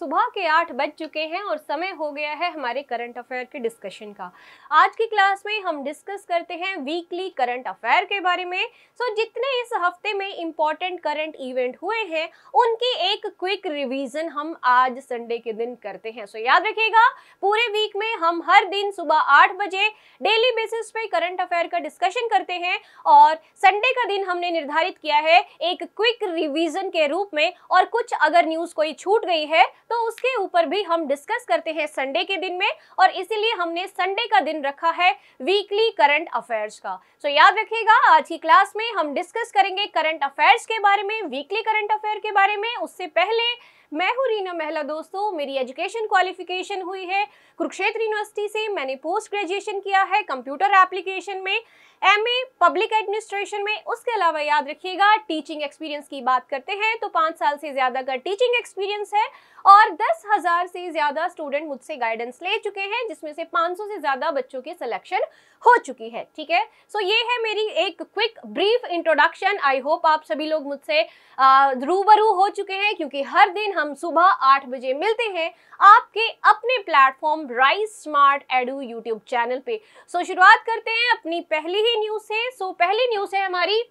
सुबह के आठ बज चुके हैं और समय हो गया है हमारे करंट अफेयर के डिस्कशन का। आज की क्लास में हम डिस्कस करते हैं वीकली करंट अफेयर के बारे में। सो so, जितने इस हफ़्ते में इंपॉर्टेंट करंट इवेंट हुए हैं उनकी एक क्विक रिवीजन हम आज संडे के दिन करते हैं। सो so, याद रखिएगा पूरे वीक में हम हर दिन सुबह आठ बजे डेली बेसिस पे करंट अफेयर का डिस्कशन करते हैं और संडे का दिन हमने निर्धारित किया है एक क्विक रिविजन के रूप में और कुछ अगर न्यूज़ कोई छूट गई है तो उसके ऊपर भी हम डिस्कस करते हैं संडे के दिन में और इसीलिए हमने संडे का दिन रखा है वीकली करंट अफेयर्स का। सो याद रखिएगा, आज की क्लास में हम डिस्कस करेंगे करंट अफेयर्स के बारे में वीकली करंट अफेयर के बारे में। उससे पहले मैं हूँ रीना महला, दोस्तों। मेरी एजुकेशन क्वालिफिकेशन हुई है कुरुक्षेत्र यूनिवर्सिटी से। मैंने पोस्ट ग्रेजुएशन किया है कंप्यूटर एप्लीकेशन में एमए पब्लिक एडमिनिस्ट्रेशन में। उसके अलावा याद रखिएगा टीचिंग एक्सपीरियंस की बात करते हैं तो पाँच साल से ज़्यादा का टीचिंग एक्सपीरियंस है और दस हज़ार से ज़्यादा स्टूडेंट मुझसे गाइडेंस ले चुके हैं, जिसमें से 500 से ज़्यादा बच्चों की सिलेक्शन हो चुकी है, ठीक है? सो ये है मेरी एक quick brief introduction I hope आप सभी लोग मुझसे रूबरू हो चुके हैं, क्योंकि हर दिन हम सुबह आठ बजे मिलते हैं आपके अपने platform rise smart edu YouTube channel पे। सो शुरुआत करते हैं अपनी पहली ही न्यूज़ से। सो पहली न्यूज़ है हमारी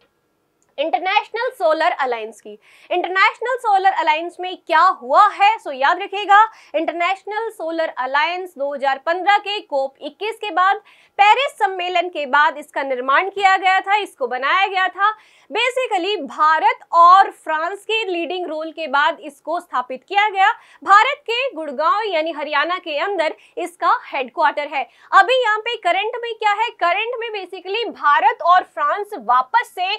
इंटरनेशनल सोलर अलायंस की। इंटरनेशनल सोलर अलायंस में क्या हुआ है? सो याद रखिएगा इंटरनेशनल सोलर अलायंस 2015 के कोप 21 के बाद पेरिस सम्मेलन के बाद इसका निर्माण किया गया था, इसको बनाया गया था। बेसिकली भारत और फ्रांस के लीडिंग रोल के बाद इसको स्थापित किया गया। भारत के गुड़गांव, यानी हरियाणा के अंदर इसका हेडक्वार्टर है। अभी यहाँ पे करंट में क्या है? करंट में बेसिकली भारत और फ्रांस वापस से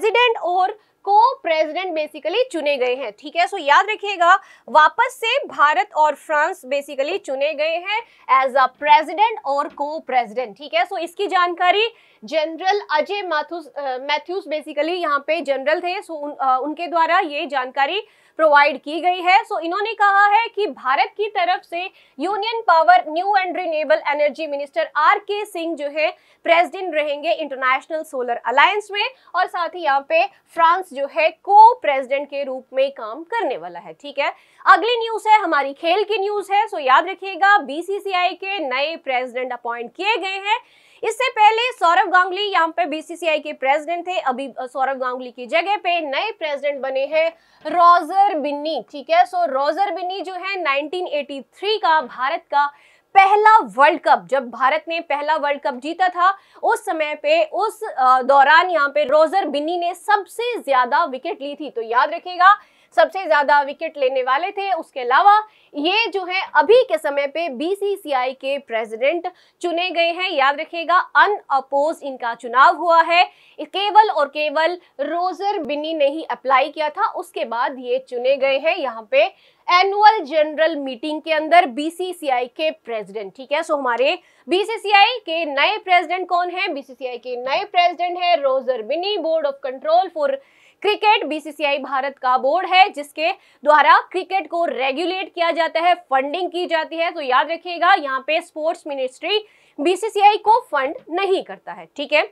प्रेसिडेंट और को प्रेसिडेंट बेसिकली चुने गए हैं ठीक है? सो याद रखिएगा वापस से भारत और फ्रांस बेसिकली चुने गए हैं एज अ प्रेसिडेंट और को प्रेसिडेंट ठीक है? सो इसकी जानकारी general Ajay Mathews Mathews basically यहाँ पे जनरल थे सो उन, uh, उनके द्वारा ये जानकारी प्रोवाइड की गई है। सो so, इन्होंने कहा है कि भारत की तरफ़ से union power new and renewable energy minister R K Singh जो है प्रेसिडेंट रहेंगे इंटरनेशनल सोलर अलायंस में और साथ ही यहाँ पे फ्रांस जो है को प्रेसिडेंट के रूप में काम करने वाला है। ठीक है? अगली न्यूज़ है हमारी खेल की न्यूज़ है। सो याद रखिएगा बीसीसीआई के नए प्रेसिडेंट अपॉइंट किए गए हैं। इससे पहले सौरभ गांगुली यहाँ पे बीसीसीआई के प्रेसिडेंट थे। अभी सौरभ गांगुली की जगह पे नए प्रेसिडेंट बने हैं रोजर बिन्नी ठीक है? सो रोजर बिन्नी जो है 1983 का भारत का पहला वर्ल्ड कप जब भारत ने पहला वर्ल्ड कप जीता था, उस समय पे, उस दौरान यहाँ पे रोजर बिन्नी ने सबसे ज़्यादा विकेट ली थी। तो याद रखिएगा सबसे ज़्यादा विकेट लेने वाले थे। उसके अलावा ये जो है, अभी के समय पे बीसीसीआई के प्रेसिडेंट चुने गए हैं। याद रखिएगा अनअपोज इनका चुनाव हुआ है। केवल और केवल रोजर बिन्नी ने ही अप्लाई किया था। उसके बाद ये चुने गए हैं यहाँ पे एनुअल जनरल मीटिंग के अंदर बीसीसीआई के प्रेसिडेंट ठीक है? सो हमारे बीसीसीआई के नए प्रेसिडेंट कौन है? बीसीसीआई के नए प्रेसिडेंट है Roger Binny board of control for cricket BCCI Bharat का बोर्ड है, जिसके द्वारा क्रिकेट को रेगुलेट किया जाता है फंडिंग की जाती है। तो याद रखिएगा, यहाँ पे स्पोर्ट्स मिनिस्ट्री बीसीसीआई को फंड नहीं करता है, ठीक है?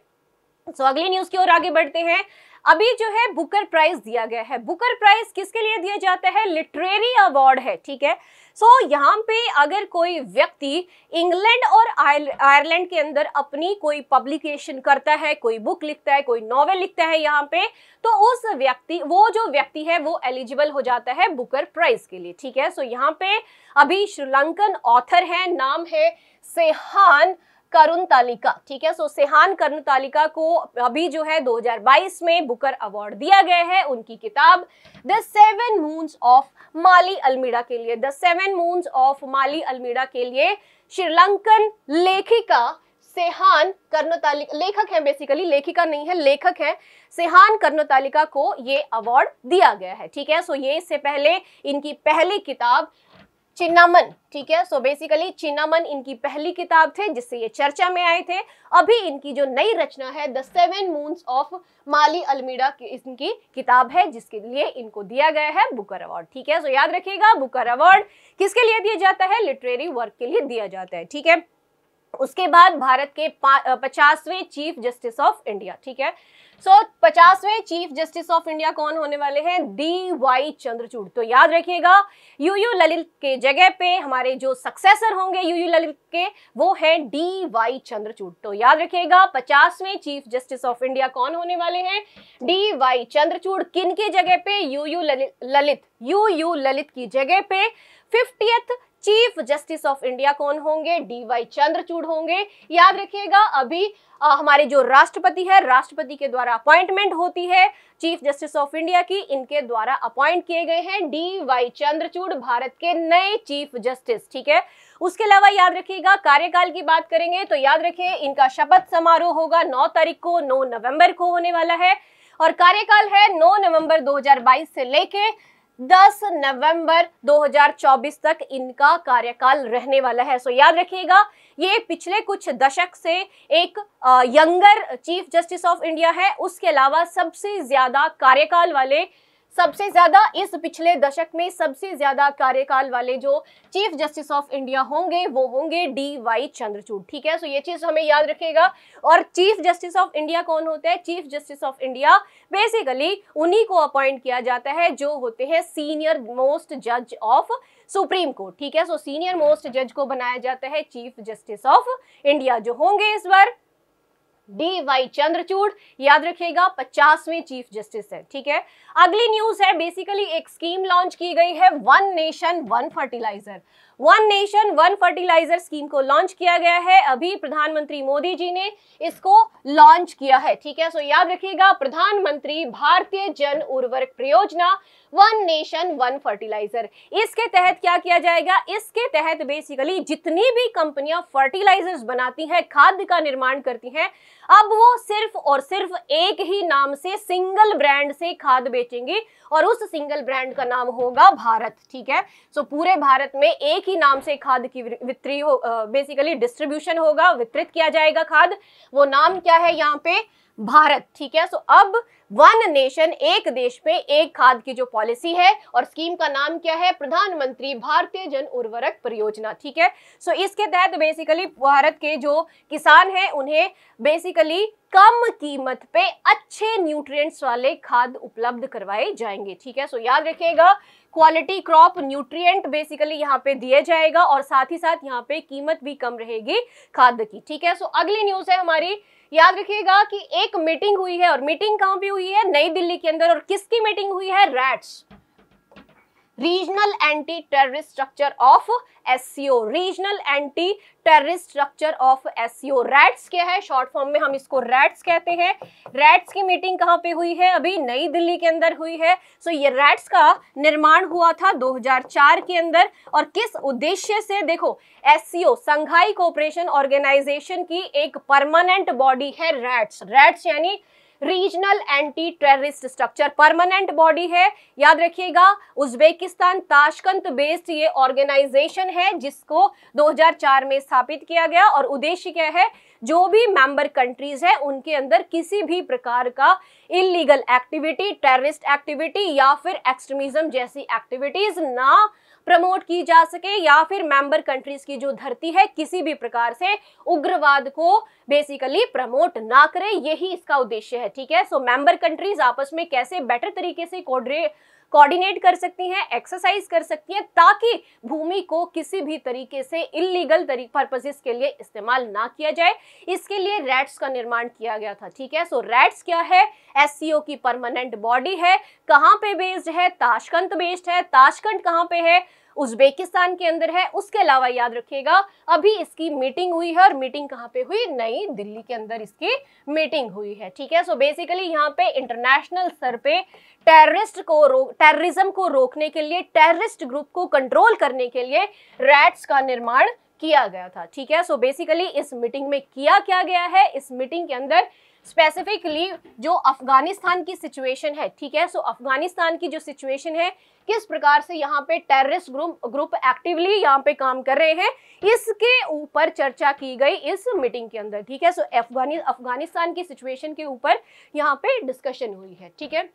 सो अगली न्यूज़ की ओर आगे बढ़ते हैं। अभी जो है बुकर प्राइज दिया गया है। बुकर प्राइज किसके लिए दिया जाता है? लिटरेरी अवार्ड है ठीक है? सो so, यहाँ पे अगर कोई व्यक्ति इंग्लैंड और आयरलैंड के अंदर अपनी कोई पब्लिकेशन करता है कोई बुक लिखता है कोई नॉवेल लिखता है यहाँ पे तो उस व्यक्ति वो जो व्यक्ति है वो एलिजिबल हो जाता है बुकर प्राइज के लिए ठीक है? सो so, यहाँ पे अभी श्रीलंकन ऑथर है नाम है सेहान करुण तालिका ठीक है? सो, सेहान करुण तालिका को अभी जो है 2022 में बुकर अवार्ड दिया गया है उनकी किताब the seven moons of Maali Almeida के लिए। The seven moons of Maali Almeida के लिए श्रीलंकन लेखिका सेहान कर्णतालिका, लेखक है बेसिकली लेखिका नहीं है, लेखक है। सेहान कर्णतालिका को ये अवार्ड दिया गया है, ठीक है? सो, ये इससे पहले इनकी पहली किताब चिन्नामन, ठीक है? सो बेसिकली चिन्नामन इनकी पहली किताब थे जिससे ये चर्चा में आए थे। अभी इनकी जो नई रचना है the seven moons of Maali Almeida इनकी किताब है, जिसके लिए इनको दिया गया है बुकर अवार्ड ठीक है? सो याद रखिएगा बुकर अवार्ड किसके लिए दिया जाता है? लिटरेरी वर्क के लिए दिया जाता है, ठीक है? उसके बाद भारत के पचासवें चीफ जस्टिस ऑफ़ इंडिया ठीक है? सो पचासवें चीफ जस्टिस ऑफ़ इंडिया कौन होने वाले हैं? D Y Chandrachud. तो याद रखिएगा यू यू ललित के जगह पे हमारे जो सक्सेसर होंगे यू यू ललित के, वो है डी वाई चंद्रचूड़। तो याद रखिएगा, पचासवें चीफ जस्टिस ऑफ़ इंडिया कौन होने वाले हैं? डी वाई चंद्रचूड़ किन की जगह पे? U U Lalit U U Lalit की जगह पे। Fiftieth chief justice of India कौन होंगे? डी वाई चंद्रचूड़ होंगे। याद रखिएगा अभी आ, हमारे जो राष्ट्रपति है राष्ट्रपति के द्वारा अपॉइंटमेंट होती है। चीफ जस्टिस ऑफ़ इंडिया की इनके द्वारा अपॉइंट किए गए हैं। डी वाई चंद्रचूड़ भारत के नए चीफ जस्टिस ठीक है? उसके अलावा याद रखिएगा कार्यकाल की बात करेंगे तो याद रखिए इनका शपथ समारोह होगा 9 तारीख को 9 नवंबर को होने वाला है। और कार्यकाल है 9 नवंबर 2022 से लेके 10 नवंबर 2024 तक इनका कार्यकाल रहने वाला है। सो याद रखिएगा, ये पिछले कुछ दशक से एक younger chief justice of India है। उसके अलावा सबसे ज़्यादा कार्यकाल वाले सबसे ज़्यादा इस पिछले दशक में सबसे ज़्यादा कार्यकाल वाले जो चीफ जस्टिस ऑफ़ इंडिया होंगे, वो होंगे डी वाई चंद्रचूड़। ठीक है? सो ये चीज़ हमें याद रखेगा और चीफ जस्टिस ऑफ़ इंडिया कौन होता है? Chief justice of India basically उन्हीं को अपॉइंट किया जाता है, जो होते हैं सीनियर मोस्ट जज ऑफ़ सुप्रीम कोर्ट ठीक है? सो सीनियर मोस्ट जज को बनाया जाता है चीफ जस्टिस ऑफ़ इंडिया, जो होंगे इस बार डी वाई चंद्रचूड़। याद रखिएगा, पचासवें चीफ जस्टिस है, ठीक है? अगली न्यूज़ है बेसिकली एक स्कीम लॉन्च की गई है one nation one fertiliser one nation one fertiliser scheme को लॉन्च किया गया है। अभी प्रधानमंत्री मोदी जी ने इसको लॉन्च किया है, ठीक है? सो याद रखिएगा, प्रधानमंत्री भारतीय जन उर्वरक परियोजना वन नेशन वन फर्टिलाइज़र इसके तहत क्या किया जाएगा? इसके तहत बेसिकली जितनी भी कंपनियाँ फर्टिलाइजर्स बनाती हैं खाद्य का निर्माण करती हैं, अब वो सिर्फ़ और सिर्फ़ एक ही नाम से सिंगल ब्रांड से खाद बेचेंगे और उस सिंगल ब्रांड का नाम होगा भारत, ठीक है? सो पूरे भारत में एक ही नाम से खाद की वितरी हो बेसिकली डिस्ट्रीब्यूशन होगा, वितरित किया जाएगा खाद। वो नाम क्या है यहाँ पे? भारत, ठीक है? सो अब वन नेशन एक देश पे एक खाद की जो पॉलिसी है और स्कीम का नाम क्या है? प्रधानमंत्री भारतीय जन उर्वरक परियोजना, ठीक है? सो इसके तहत बेसिकली भारत के जो किसान हैं, उन्हें बेसिकली कम कीमत पे अच्छे न्यूट्रिएंट्स वाले खाद उपलब्ध करवाए जाएँगे, ठीक है? सो याद रखिएगा क्वालिटी क्रॉप न्यूट्रिएंट बेसिकली यहाँ पे दिया जाएगा और साथ ही साथ यहाँ पे कीमत भी कम रहेगी खाद की, ठीक है? सो अगली न्यूज़ है हमारी याद रखिएगा कि एक मीटिंग हुई है और मीटिंग कहाँ पे हुई है? नई दिल्ली के अंदर और किसकी मीटिंग हुई है? RATS. Regional anti terrorist structure of SCO regional anti terrorist structure of SCO RATS क्या है? शॉर्ट फॉर्म में हम इसको रैट्स कहते हैं। रैट्स की मीटिंग कहाँ पे हुई है? अभी नई दिल्ली के अंदर हुई है। सो ये रैट्स का निर्माण हुआ था 2004 के अंदर। और किस उद्देश्य से? देखो एससीओ संघाई कोऑपरेशन ऑर्गेनाइजेशन की एक परमानेंट बॉडी है रैट्स रैट्स यानी regional anti terrorist structure permanent body है। याद रखिएगा, उज्बेकिस्तान ताशकंत बेस्ड ये ऑर्गेनाइजेशन है, जिसको 2004 में स्थापित किया गया और उद्देश्य क्या है? जो भी मेंबर कंट्रीज़ है, उनके अंदर किसी भी प्रकार का इलीगल एक्टिविटी, टेररिस्ट एक्टिविटी या फिर एक्सट्रीमिज्म जैसी एक्टिविटीज़ ना प्रमोट की जा सके या फिर मेंबर कंट्रीज़ की जो धरती है किसी भी प्रकार से उग्रवाद को बेसिकली प्रमोट ना करे, यही इसका उद्देश्य है, ठीक है? सो मेंबर कंट्रीज़ आपस में कैसे बेटर तरीके से कोऑर्डिनेट कोऑर्डिनेट कर सकती हैं एक्सरसाइज कर सकती हैं, ताकि भूमि को किसी भी तरीके से इलीगल पर्पसेस के लिए इस्तेमाल ना किया जाए। इसके लिए रैट्स का निर्माण किया गया था, ठीक है? सो रैट्स क्या है? एससीओ की परमानेंट बॉडी है, कहाँ पे बेस्ड है? ताशकंत बेस्ड है। ताशकंत कहाँ पे है? उज्बेकिस्तान के अंदर है, उसके अलावा याद रखिएगा, अभी इसकी मीटिंग हुई है और मीटिंग कहाँ पे हुई? नई दिल्ली के अंदर इसकी मीटिंग हुई है, ठीक है? सो बेसिकली यहाँ पे इंटरनेशनल स्तर पे टेररिस्ट को रोक टेररिज्म को रोकने के लिए टेररिस्ट ग्रुप को कंट्रोल करने के लिए रैट्स का निर्माण किया गया था, ठीक है? सो बेसिकली इस मीटिंग में किया क्या गया है? इस मीटिंग के अंदर स्पेसिफिकली जो अफ़गानिस्तान की सिचुएशन है, ठीक है? सो अफ़गानिस्तान की जो सिचुएशन है, किस प्रकार से यहाँ पे टेररिस्ट ग्रुप ग्रुप एक्टिवली यहाँ पे काम कर रहे हैं, इसके ऊपर चर्चा की गई इस मीटिंग के अंदर, ठीक है? सो अफगानी, अफ़गानिस्तान की सिचुएशन के ऊपर यहाँ पे डिस्कशन हुई है, ठीक है?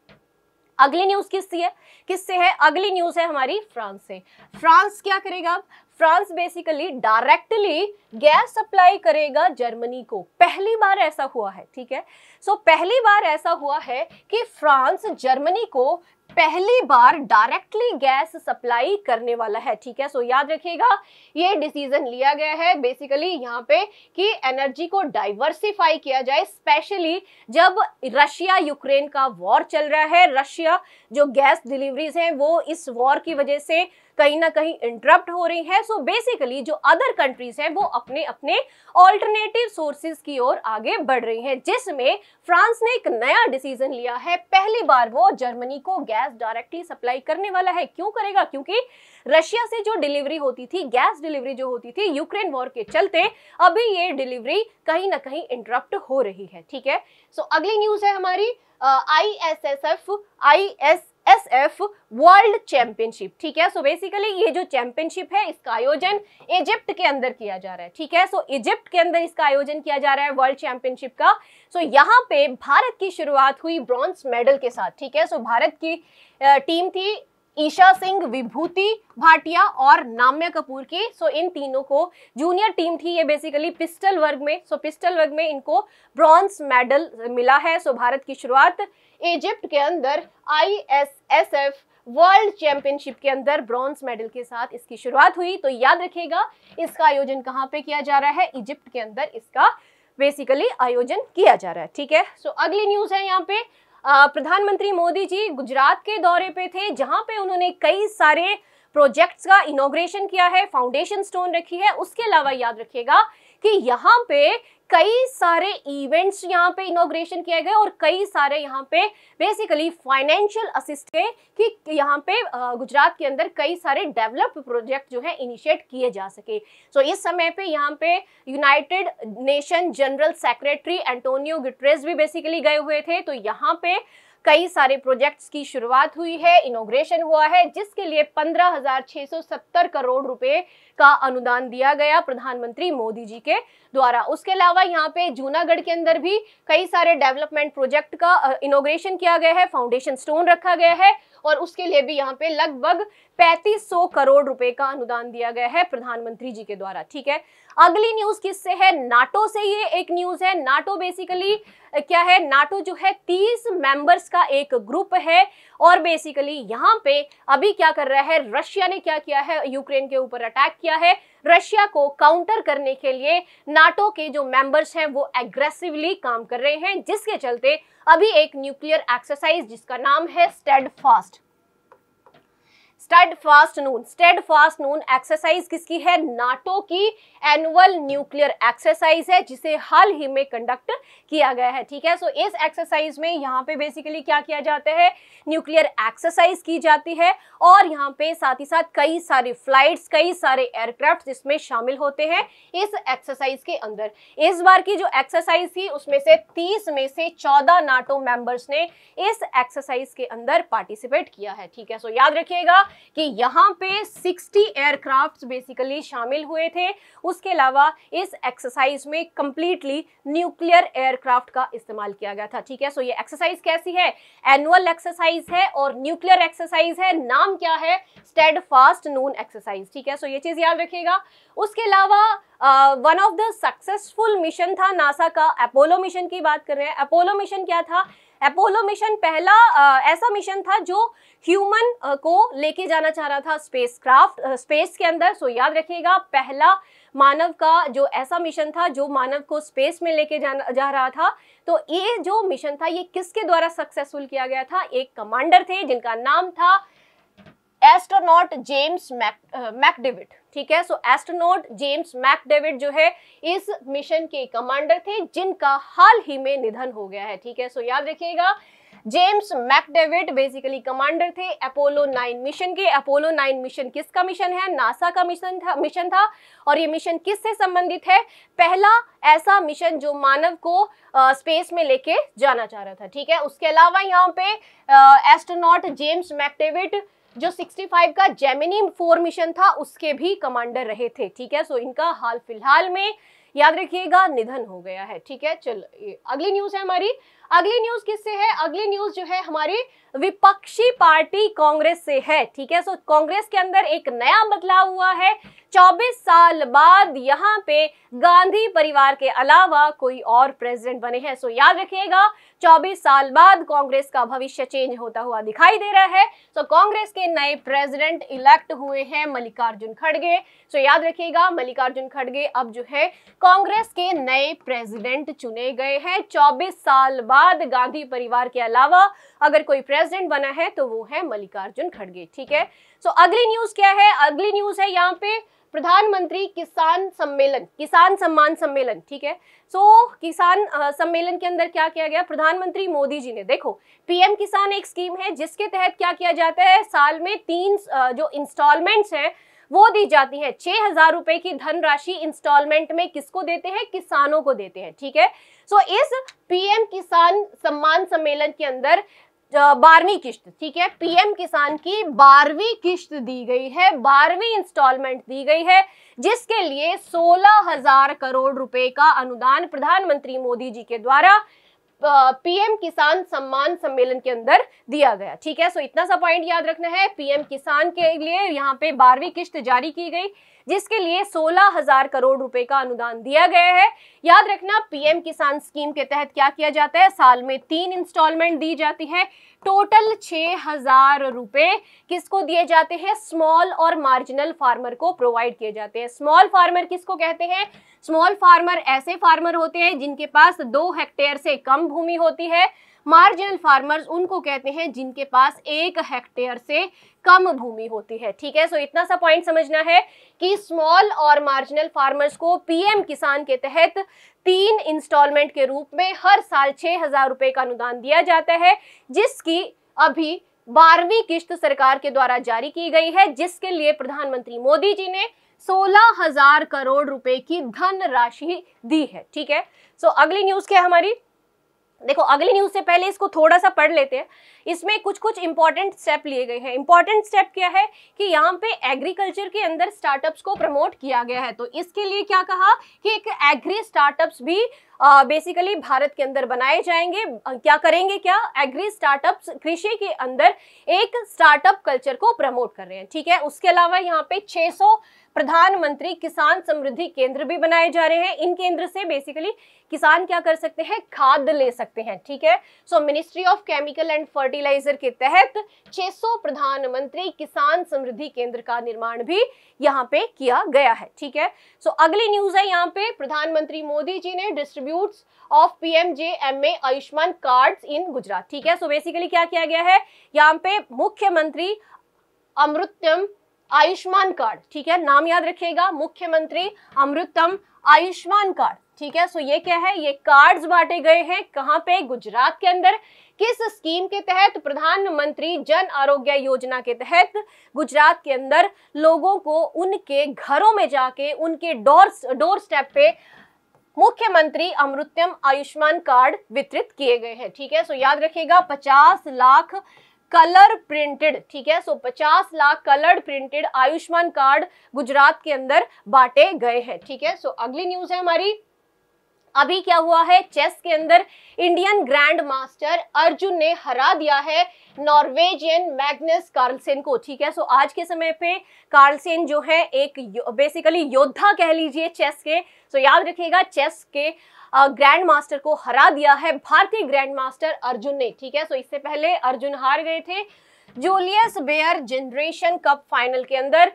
अगली न्यूज़ किससे है? किससे है? अगली न्यूज़ है हमारी फ्रांस से। फ्रांस क्या करेगा France basically directly gas supply करेगा जर्मनी को। पहली बार ऐसा हुआ है ठीक है? सो so, पहली बार ऐसा हुआ है कि फ्रांस जर्मनी को पहली बार डायरेक्टली गैस सप्लाई करने वाला है, ठीक है? सो याद रखिएगा, ये डिसीज़न लिया गया है बेसिकली यहाँ पे कि एनर्जी को डाइवर्सिफाई किया जाए स्पेशली जब रशिया यूक्रेन का वॉर चल रहा है रशिया जो गैस डिलीवरीज हैं, वो इस वॉर की वजह से कहीं ना कहीं इंटरप्ट हो रही है। सो बेसिकली जो अदर कंट्रीज़ हैं, वो अपने अपने ऑल्टरनेटिव सोर्सेज की ओर आगे बढ़ रही हैं, जिसमें फ्रांस ने एक नया डिसीज़न लिया है। पहली बार वो जर्मनी को गैस डायरेक्टली सप्लाई करने वाला है। क्यों करेगा? क्योंकि रशिया से जो डिलीवरी होती थी गैस डिलीवरी जो होती थी यूक्रेन वॉर के चलते अभी ये डिलीवरी कहीं ना कहीं इंटरप्ट हो रही है ठीक है? सो so, अगली न्यूज़ है हमारी I S S F I S S F world championship ठीक है? सो so बेसिकली ये जो चैंपियनशिप है, इसका आयोजन इजिप्ट के अंदर किया जा रहा है, ठीक है? सो so इजिप्ट के अंदर इसका आयोजन किया जा रहा है वर्ल्ड चैंपियनशिप का। सो so, यहाँ पे भारत की शुरुआत हुई ब्रॉन्ज मेडल के साथ, ठीक है? सो so, भारत की टीम थी ईशा सिंह, विभूति भाटिया और नाम्या कपूर की। सो इन तीनों को जूनियर टीम थी ये बेसिकली पिस्टल वर्ग में। सो पिस्टल वर्ग में इनको ब्रॉन्ज मेडल मिला है। सो भारत की शुरुआत इजिप्ट के अंदर आईएसएसएफ वर्ल्ड चैंपियनशिप के अंदर ब्रॉन्ज मेडल के साथ इसकी शुरुआत हुई। तो याद रखिएगा इसका आयोजन कहाँ पे किया जा रहा है? इजिप्ट के अंदर इसका बेसिकली आयोजन किया जा रहा है ठीक है? सो so, अगली न्यूज़ है यहाँ पे। प्रधानमंत्री मोदी जी गुजरात के दौरे पे थे जहाँ पे उन्होंने कई सारे प्रोजेक्ट्स का इनोग्रेशन किया है फाउंडेशन स्टोन रखी है। उसके अलावा याद रखिएगा कि यहाँ पे कई सारे इवेंट्स यहाँ पे इनोग्रेशन किए गए और कई सारे यहाँ पे बेसिकली फाइनेंशियल असिस्ट के कि यहाँ पे गुजरात के अंदर कई सारे डेवलप प्रोजेक्ट जो है इनिशिएट किए जा सके। सो so, इस समय पे यहाँ पे United Nation general secretary Antonio Guterres भी बेसिकली गए हुए थे। तो यहाँ पे कई सारे प्रोजेक्ट्स की शुरुआत हुई है इनोग्रेशन हुआ है जिसके लिए 15,670 करोड़ रुपए का अनुदान दिया गया प्रधानमंत्री मोदी जी के द्वारा। उसके अलावा यहाँ पे जूनागढ़ के अंदर भी कई सारे डेवलपमेंट प्रोजेक्ट का इनोग्रेशन किया गया है, फाउंडेशन स्टोन रखा गया है और उसके लिए भी यहाँ पे लगभग 3500 करोड़ रुपए का अनुदान दिया गया है प्रधानमंत्री जी के द्वारा, ठीक है? अगली न्यूज़ किससे है? नाटो से ये एक न्यूज़ है। नाटो बेसिकली क्या है? नाटो जो है तीस मेंबर्स का एक ग्रुप है और बेसिकली यहाँ पे अभी क्या कर रहा है? रशिया ने क्या किया है? यूक्रेन के ऊपर अटैक किया है। रशिया को काउंटर करने के लिए नाटो के जो मेंबर्स हैं वो एग्रेसिवली काम कर रहे हैं, जिसके चलते अभी एक न्यूक्लियर एक्सरसाइज जिसका नाम है Steadfast Steadfast Noon Steadfast Noon exercise किसकी है? नाटो की एनुअल न्यूक्लियर एक्सरसाइज है जिसे हाल ही में कंडक्ट किया गया है ठीक है? सो so, इस एक्सरसाइज में यहाँ पे बेसिकली क्या किया जाता है? न्यूक्लियर एक्सरसाइज की जाती है और यहाँ पे साथ ही साथ कई सारे फ्लाइट्स कई सारे एयरक्राफ्ट इसमें शामिल होते हैं इस एक्सरसाइज के अंदर। इस बार की जो एक्सरसाइज थी उसमें से तीस में से चौदह नाटो मेंबर्स ने इस एक्सरसाइज के अंदर पार्टिसिपेट किया है ठीक है? सो so, याद रखिएगा कि यहाँ पे 60 एयरक्राफ्ट बेसिकली शामिल हुए थे। उसके अलावा इस एक्सरसाइज में कंप्लीटली न्यूक्लियर एयरक्राफ्ट का इस्तेमाल किया गया था, ठीक है? सो ये एक्सरसाइज कैसी है? एनुअल एक्सरसाइज है और न्यूक्लियर एक्सरसाइज है। नाम क्या है? स्टेड फास्ट नून एक्सरसाइज, ठीक है? सो ये चीज़ याद रखिएगा। उसके अलावा one of the successful mission था नासा का। अपोलो मिशन की बात कर रहे हैं। अपोलो मिशन क्या था? अपोलो मिशन पहला आ, ऐसा मिशन था जो ह्यूमन को लेके जाना चाह रहा था स्पेस क्राफ्ट स्पेस के अंदर। सो याद रखिएगा पहला मानव का जो ऐसा मिशन था जो मानव को स्पेस में लेके जाना जा रहा था तो ये जो मिशन था ये किसके द्वारा सक्सेसफुल किया गया था? एक कमांडर थे जिनका नाम था एस्ट्रोनॉट जेम्स मैकडेविड ठीक है? सो एस्ट्रोनॉट जेम्स मैकडेविड जो है इस मिशन के कमांडर थे जिनका हाल ही में निधन हो गया है ठीक है? सो याद रखिएगा जेम्स मैकडेविड बेसिकली कमांडर थे अपोलो 9 मिशन के। अपोलो 9 मिशन किसका मिशन है? नासा का मिशन था मिशन था। और ये मिशन किससे संबंधित है? पहला ऐसा मिशन जो मानव को आ, स्पेस में लेके जाना चाह रहा था ठीक है? उसके अलावा यहाँ पे एस्ट्रोनॉट जेम्स मैकडेविड जो 65 का जेमिनी फोर मिशन था, उसके भी कमांडर रहे थे, ठीक है? सो इनका हाल फ़िलहाल में याद रखिएगा, निधन हो गया है, ठीक है? चलो अगली न्यूज़ है हमारी। अगली न्यूज़ किससे है? अगली न्यूज़ जो है हमारी विपक्षी पार्टी कांग्रेस से है, ठीक है? सो कांग्रेस के अंदर एक नया बदलाव हुआ है। 24 साल बाद यहाँ पे गांधी परिवार के अलावा कोई और प्रेसिडेंट बने हैं। सो याद रखिएगा 24 साल बाद कांग्रेस का भविष्य चेंज होता हुआ दिखाई दे रहा है। सो कांग्रेस के नए प्रेसिडेंट इलेक्ट हुए हैं मल्लिकार्जुन खड़गे। सो याद रखिएगा, मल्लिकार्जुन खड़गे अब जो है कांग्रेस के नए प्रेसिडेंट चुने गए हैं। 24 साल बाद गांधी परिवार के अलावा अगर कोई प्रेसिडेंट बना है तो वो है मल्लिकार्जुन खड़गे ठीक है? सो so, अगली न्यूज़ क्या है? अगली न्यूज़ है यहाँ पे प्रधानमंत्री किसान सम्मेलन किसान सम्मान सम्मेलन ठीक है? सो so, किसान आ, सम्मेलन के अंदर क्या किया गया? प्रधानमंत्री मोदी जी ने देखो पीएम किसान एक स्कीम है जिसके तहत क्या किया जाता है? साल में तीन जो इंस्टॉलमेंट्स हैं वो दी जाती है। छह हज़ार रुपए की धनराशि इंस्टॉलमेंट में किसको देते हैं? किसानों को देते हैं ठीक है? सो so, इस पीएम किसान सम्मान सम्मेलन के अंदर बारहवीं किश्त ठीक है? पीएम किसान की बारहवीं किश्त दी गई है बारहवीं इंस्टॉलमेंट दी गई है जिसके लिए सोलह हज़ार करोड़ रुपए का अनुदान प्रधानमंत्री मोदी जी के द्वारा पीएम किसान सम्मान सम्मेलन के अंदर दिया गया ठीक है? सो इतना सा पॉइंट याद रखना है। पीएम किसान के लिए यहाँ पे बारहवीं किश्त जारी की गई। जिसके लिए सोलह हज़ार करोड़ रुपए का अनुदान दिया गया है। याद रखना, पीएम किसान स्कीम के तहत क्या किया जाता है? साल में तीन इंस्टॉलमेंट दी जाती है। टोटल छह हज़ार रुपए किसको दिए जाते हैं? स्मॉल और मार्जिनल फार्मर को प्रोवाइड किए जाते हैं। स्मॉल फार्मर किसको कहते हैं? स्मॉल फार्मर ऐसे फार्मर होते हैं जिनके पास दो हेक्टेयर से कम भूमि होती है। मार्जिनल फार्मर्स उनको कहते हैं जिनके पास एक हेक्टेयर से कम भूमि होती है, ठीक है? सो इतना सा पॉइंट समझना है कि स्मॉल और मार्जिनल फार्मर्स को पीएम किसान के तहत तीन इंस्टॉलमेंट के रूप में हर साल छह हज़ार रुपए का अनुदान दिया जाता है, जिसकी अभी बारहवीं किश्त सरकार के द्वारा जारी की गई है। जिसके लिए प्रधानमंत्री मोदी जी ने सोलह हज़ार करोड़ रुपए की धन राशि दी है, ठीक है? सो अगली न्यूज़ क्या हमारी? देखो अगली न्यूज़ से पहले इसको थोड़ा सा पढ़ लेते हैं। इसमें कुछ कुछ इंपॉर्टेंट स्टेप लिए गए हैं। इंपॉर्टेंट स्टेप क्या है कि यहाँ पे एग्रीकल्चर के अंदर स्टार्टअप्स को प्रमोट किया गया है। तो इसके लिए क्या कहा कि एक एग्री स्टार्टअप्स भी बेसिकली uh, भारत के अंदर बनाए जाएँगे। क्या करेंगे क्या? एग्री स्टार्टअप्स कृषि के अंदर एक स्टार्टअप कल्चर को प्रमोट कर रहे हैं। ठीक है? उसके अलावा यहाँ पे 600 प्रधानमंत्री किसान समृद्धि केंद्र भी बनाए जा रहे हैं। इन केंद्र से बेसिकली किसान क्या कर सकते हैं? खाद ले सकते हैं ठीक है? So ministry of chemical and fertiliser के तहत 600 प्रधानमंत्री किसान समृद्धि केंद्र का निर्माण भी यहाँ पे किया गया है ठीक है? सो so, अगली न्यूज़ है यहाँ पे। प्रधानमंत्री मोदी जी ने distribute of PMJ MA Ayushman card in Gujarat ठीक है? सो so, बेसिकली क्या किया गया है? यहाँ पे मुख्यमंत्री अमृत्यम आयुष्मान कार्ड, ठीक है? नाम याद रखिएगा, मुख्यमंत्री अमृतम आयुष्मान कार्ड, ठीक है? सो ये क्या है? ये कार्ड्स बांटे गए हैं कहाँ पे? गुजरात के अंदर। किस स्कीम के तहत? प्रधानमंत्री जन आरोग्य योजना के तहत गुजरात के अंदर लोगों को उनके घरों में जाके, उनके डोर डोर स्टेप पे मुख्यमंत्री अमृतम आयुष्मान कार्ड वितरित किए गए हैं, ठीक है? सो याद रखिएगा, पचास लाख कलर प्रिंटेड, ठीक है? So 50 lakh colour printed Ayushman card Gujarat के अंदर बांटे गए हैं, ठीक है? सो अगली न्यूज़ है हमारी। अभी क्या हुआ है? चेस के अंदर इंडियन ग्रैंड मास्टर अर्जुन ने हरा दिया है नॉर्वेजियन मैग्नस कार्लसेन को, ठीक है? सो आज के समय पे कार्लसेन जो है एक बेसिकली योद्धा कह लीजिए चेस के। सो याद रखिएगा, चेस के ग्रैंड मास्टर को हरा दिया है भारतीय ग्रैंड मास्टर अर्जुन ने, ठीक है? सो इससे पहले अर्जुन हार गए थे। Julius Baer generation cup final के अंदर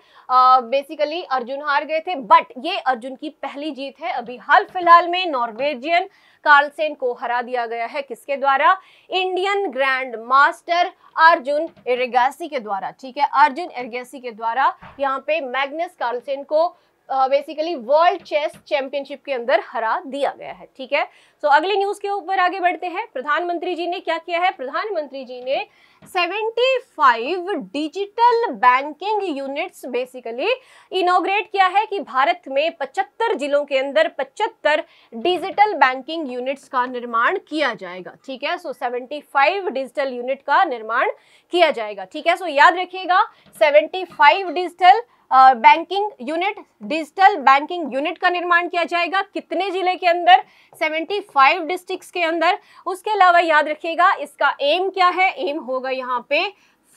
बेसिकली अर्जुन हार गए थे बट ये अर्जुन की पहली जीत है। अभी हाल फ़िलहाल में नॉर्वेजियन कार्लसेन को हरा दिया गया है। किसके द्वारा? Indian grand master Arjun Erigaisi के द्वारा ठीक है? अर्जुन एरगेसी के द्वारा यहाँ पे मैग्नस कार्लसेन को बेसिकली वर्ल्ड चेस चैंपियनशिप के अंदर हरा दिया गया है ठीक है? सो so, अगली न्यूज़ के ऊपर आगे बढ़ते हैं। प्रधानमंत्री जी ने क्या किया है? प्रधानमंत्री जी ने 75 digital banking units basically inaugurate किया है कि भारत में 75 जिलों के अंदर 75 डिजिटल बैंकिंग यूनिट्स का निर्माण किया जाएगा ठीक है? सो so, 75 डिजिटल यूनिट का निर्माण किया जाएगा ठीक है? सो so, याद रखिएगा 75 digital banking unit digital banking unit का निर्माण किया जाएगा। कितने ज़िले के अंदर? 75 डिस्ट्रिक्ट्स के अंदर। उसके अलावा याद रखिएगा, इसका एम क्या है? एम होगा यहाँ पे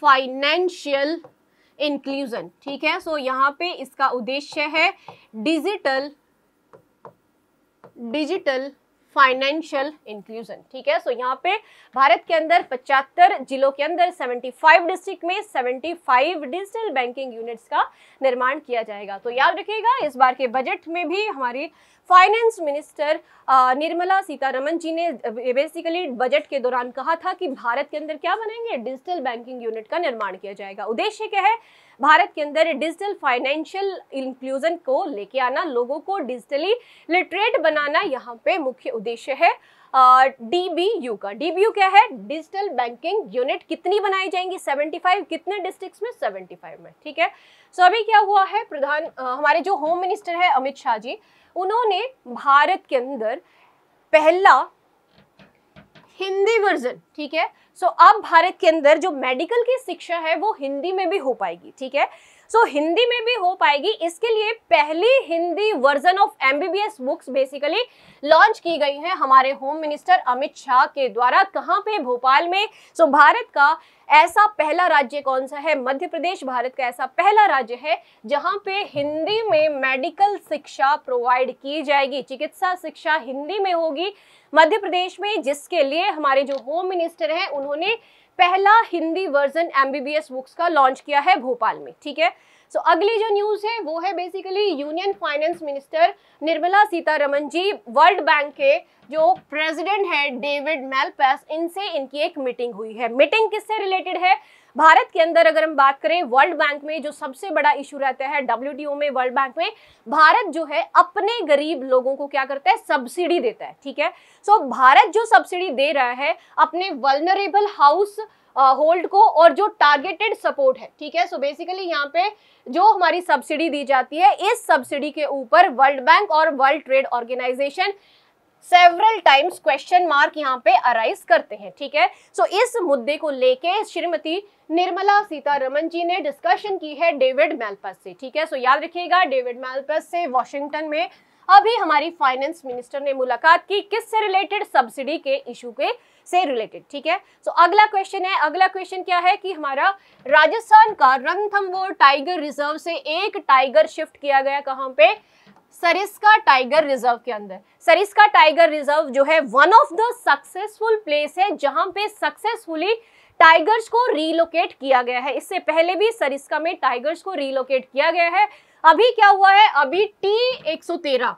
फाइनेंशियल इंक्लूजन ठीक है? सो यहाँ पे इसका उद्देश्य है डिजिटल डिजिटल फाइनेंशियल इंक्लूजन, ठीक है? सो यहाँ पे भारत के अंदर 75 जिलों के अंदर 75 डिस्ट्रिक्ट में 75 डिजिटल बैंकिंग यूनिट्स का निर्माण किया जाएगा। तो याद रखिएगा, इस बार के बजट में भी हमारी फाइनेंस मिनिस्टर निर्मला सीतारमन जी ने बेसिकली बजट के दौरान कहा था कि भारत के अंदर क्या बनाएँगे? डिजिटल बैंकिंग यूनिट का निर्माण किया जाएगा। उद्देश्य क्या है? भारत के अंदर डिजिटल फाइनेंशियल इंक्लूजन को लेके आना, लोगों को डिजिटली लिटरेट बनाना यहाँ पे मुख्य उद्देश्य है। डीबीयू का। डीबीयू क्या है? डिजिटल बैंकिंग यूनिट कितनी बनाई जाएँगी? 75 कितने डिस्ट्रिक्ट्स में? 75 में। ठीक है? सो अभी क्या हुआ है? प्रधान हमारे जो होम मिनिस्टर है अमित शाह जी उन्होंने भारत के अंदर पहला हिंदी वर्जन ठीक है? सो so, अब भारत के अंदर जो मेडिकल की शिक्षा है वो हिंदी में भी हो पाएगी ठीक है? सो so, हिंदी में भी हो पाएगी। इसके लिए पहली Hindi version of MBBS books basically launch की गई है हमारे होम मिनिस्टर अमित शाह के द्वारा। कहाँ पे? भोपाल में। सो so, भारत का ऐसा पहला राज्य कौन सा है? मध्य प्रदेश भारत का ऐसा पहला राज्य है जहाँ पे हिंदी में मेडिकल शिक्षा प्रोवाइड की जाएगी। चिकित्सा शिक्षा हिंदी में होगी। मध्य प्रदेश में जिसके लिए हमारे जो होम मिनिस्टर हैं उन्होंने पहला हिंदी वर्जन एमबीबीएस बुक्स का लॉन्च किया है भोपाल में ठीक है? सो so, अगली जो न्यूज़ है वो है basically union finance minister Nirmala Sitharaman ji world bank के जो प्रेसिडेंट है डेविड मेलपेस इनसे इनकी एक मीटिंग हुई है। मीटिंग किससे रिलेटेड है? भारत के अंदर अगर हम बात करें वर्ल्ड बैंक में जो सबसे बड़ा इशू रहता है डब्ल्यूडीओ में वर्ल्ड बैंक में भारत जो है अपने गरीब लोगों को क्या करता है? सब्सिडी देता है ठीक है? सो so, भारत जो सब्सिडी दे रहा है अपने वल्नरेबल हाउस होल्ड को और जो टारगेटेड सपोर्ट है ठीक है? सो बेसिकली यहाँ पे जो हमारी सब्सिडी दी जाती है इस सब्सिडी के ऊपर वर्ल्ड बैंक और world trade organisation several times question mark यहाँ पे अराइज करते हैं ठीक है? सो so, इस मुद्दे को लेके श्रीमती निर्मला सीतारमन जी ने डिस्कशन की है डेविड मेलपस से ठीक है? सो so, याद रखिएगा डेविड मेलपस से वॉशिंगटन में अभी हमारी फाइनेंस मिनिस्टर ने मुलाकात की किससे रिलेटेड सब्सिडी के इशू के? से रिलेटेड ठीक है? सो so, अगला क्वेश्चन है अगला क्वेश्चन क्या है कि हमारा राजस्थान का रणथम्बोर टाइगर रिज़र्व से एक टाइगर शिफ्ट किया गया कहाँ पे? सरिस्का टाइगर रिज़र्व के अंदर। सरिस्का टाइगर रिज़र्व जो है one of the successful place है जहाँ पे सक्सेसफुली टाइगर्स को रीलोकेट किया गया है। इससे पहले भी सरिस्का में टाइगर्स को रीलोकेट किया गया है। अभी क्या हुआ है? अभी टी 113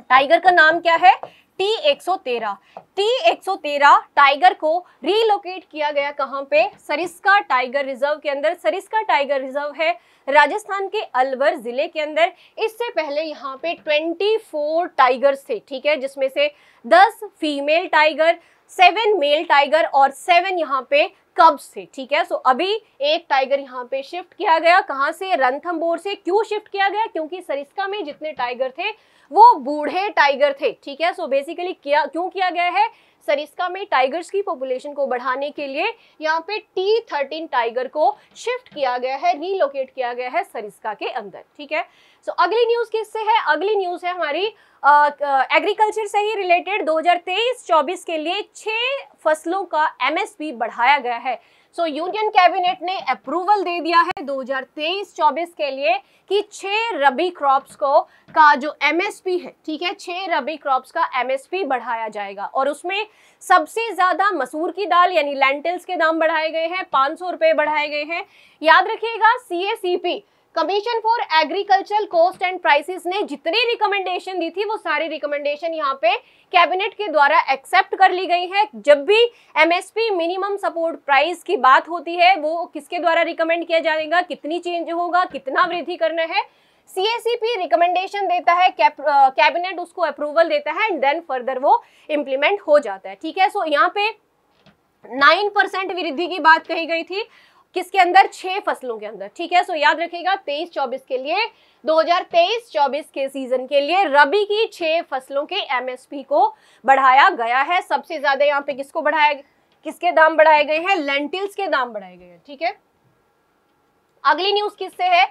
टाइगर का नाम क्या है? टी 113 टी 113 टाइगर को रीलोकेट किया गया कहाँ पे? सरिस्का टाइगर रिज़र्व के अंदर। सरिस्का टाइगर रिज़र्व है राजस्थान के अलवर ज़िले के अंदर। इससे पहले यहाँ पे 24 टाइगर्स थे, ठीक है? जिसमें से 10 female tiger seven male tiger और सेवन यहाँ पे कब्स से, ठीक है? सो अभी एक टाइगर यहाँ पे शिफ्ट किया गया। कहाँ से? रणथम्बोर से। क्यों शिफ्ट किया गया? क्योंकि सरिस्का में जितने टाइगर थे, वो बूढ़े टाइगर थे, ठीक है? सो बेसिकली किया, क्यों किया गया है? सरिस्का में टाइगर्स की पॉपुलेशन को बढ़ाने के लिए यहाँ पे टी थर्टीन टाइगर को शिफ्ट किया गया है रीलोकेट किया गया है सरिस्का के अंदर ठीक है? सो so, अगली न्यूज़ किससे है? अगली न्यूज़ है हमारी एग्रीकल्चर से ही रिलेटेड 2023-24 के लिए छह फ़सलों का एमएसपी बढ़ाया गया है। सो यूनियन कैबिनेट ने अप्रूवल दे दिया है 2023-24 के लिए कि छह रबी क्रॉप्स को का जो एमएसपी है, ठीक है, छह रबी क्रॉप्स का एमएसपी बढ़ाया जाएगा। और उसमें सबसे ज़्यादा मसूर की दाल यानी लेंटिल्स के दाम बढ़ाए गए हैं, पाँच सौ बढ़ाए गए हैं। याद रखिएगा C commission for agriculture cost and prices ने जितनी रिकमेंडेशन दी थी वो सारी रिकमेंडेशन यहाँ पे कैबिनेट के द्वारा एक्सेप्ट कर ली गई है। जब भी एमएसपी मिनिमम सपोर्ट प्राइस की बात होती है वो किसके द्वारा रिकमेंड किया जाएगा? कितनी चेंज होगा? कितना वृद्धि करना है? सीएसीपी रिकमेंडेशन देता है कैबिनेट उसको अप्रूवल देता है एंड देन फर्दर वो इम्प्लीमेंट हो जाता है। ठीक है? सो so, यहाँ पे नाइन परसेंट वृद्धि की बात कही गई थी। किसके अंदर? छह फ़सलों के अंदर, ठीक है? सो याद रखिएगा, तेईस चौबीस के लिए 2023-24 के सीज़न के लिए रबी की छह फ़सलों के एमएसपी को बढ़ाया गया है। सबसे ज़्यादा यहाँ पे किसको बढ़ाया किसके दाम बढ़ाए गए हैं? लेंटिल्स के दाम बढ़ाए गए हैं, ठीक है? अगली न्यूज़ किससे है?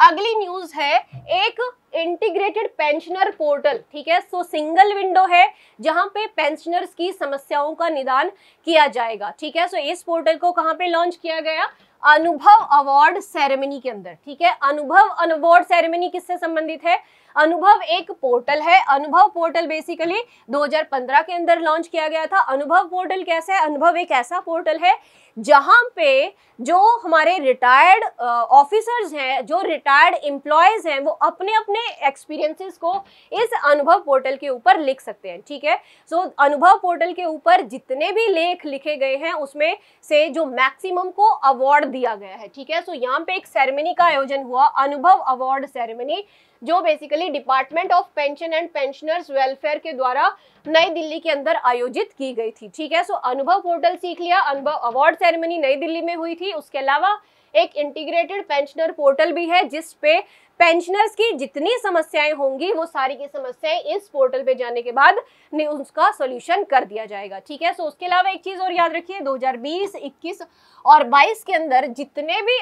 अगली न्यूज़ है एक इंटीग्रेटेड पेंशनर पोर्टल, ठीक है? सो सिंगल विंडो है, जहाँ पे पेंशनर्स की समस्याओं का निदान किया जाएगा, ठीक है? सो इस पोर्टल को कहाँ पे लॉन्च किया गया? अनुभव अवार्ड सेरेमनी के अंदर, ठीक है? अनुभव अवार्ड सेरेमनी किससे संबंधित है? अनुभव एक पोर्टल है। अनुभव पोर्टल बेसिकली 2015 के अंदर लॉन्च किया गया था। अनुभव पोर्टल कैसा है? अनुभव एक ऐसा पोर्टल है, जहाँ पे जो हमारे रिटायर्ड ऑफिसर्स हैं, जो रिटायर्ड एम्प्लॉयज़ हैं, वो अपने अपने एक्सपीरियंसेस को इस अनुभव पोर्टल के ऊपर लिख सकते हैं ठीक है? सो so, अनुभव पोर्टल के ऊपर जितने भी लेख लिखे गए हैं उसमें से जो मैक्सिमम को अवार्ड दिया गया है ठीक है? सो so, यहाँ पे एक सेरेमनी का आयोजन हुआ अनुभव अवार्ड सेरेमनी जो basically department of pension and pensioners welfare के द्वारा नई दिल्ली के अंदर आयोजित की गई थी ठीक है? सो so, अनुभव पोर्टल सीख लिया अनुभव अवार्ड सेरेमनी नई दिल्ली में हुई थी उसके अलावा एक इंटीग्रेटेड पेंशनर पोर्टल भी है जिस पे पेंशनर्स की जितनी समस्याएँ होंगी वो सारी की समस्याएँ इस पोर्टल पे जाने के बाद ने उसका सोल्यूशन कर दिया जाएगा। ठीक है? सो उसके अलावा एक चीज़ और याद रखिए 2020, 21 और 22 के अंदर जितने भी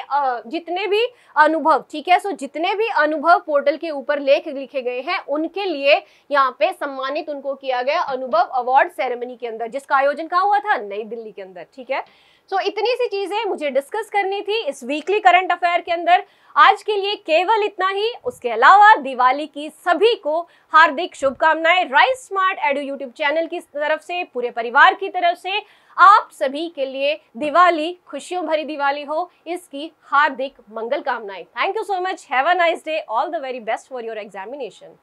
जितने भी अनुभव ठीक है? सो जितने भी अनुभव पोर्टल के ऊपर लेख लिखे गए हैं उनके लिए यहाँ पे सम्मानित उनको किया गया अनुभव अवार्ड सेरेमनी के अंदर जिसका आयोजन कहा हुआ था? नई दिल्ली के अंदर ठीक है? सो so, इतनी सी चीज़ें मुझे डिस्कस करनी थी इस वीकली करंट अफेयर के अंदर। आज के लिए केवल इतना ही। उसके अलावा दिवाली की सभी को हार्दिक शुभकामनाएँ। Rise smart edu YouTube channel की तरफ़ से पूरे परिवार की तरफ़ से। आप सभी के लिए दिवाली खुशियों भरी दिवाली हो। इसकी हार्दिक मंगल कामनाएँ। Thank you so much have a nice day all the very best for your examination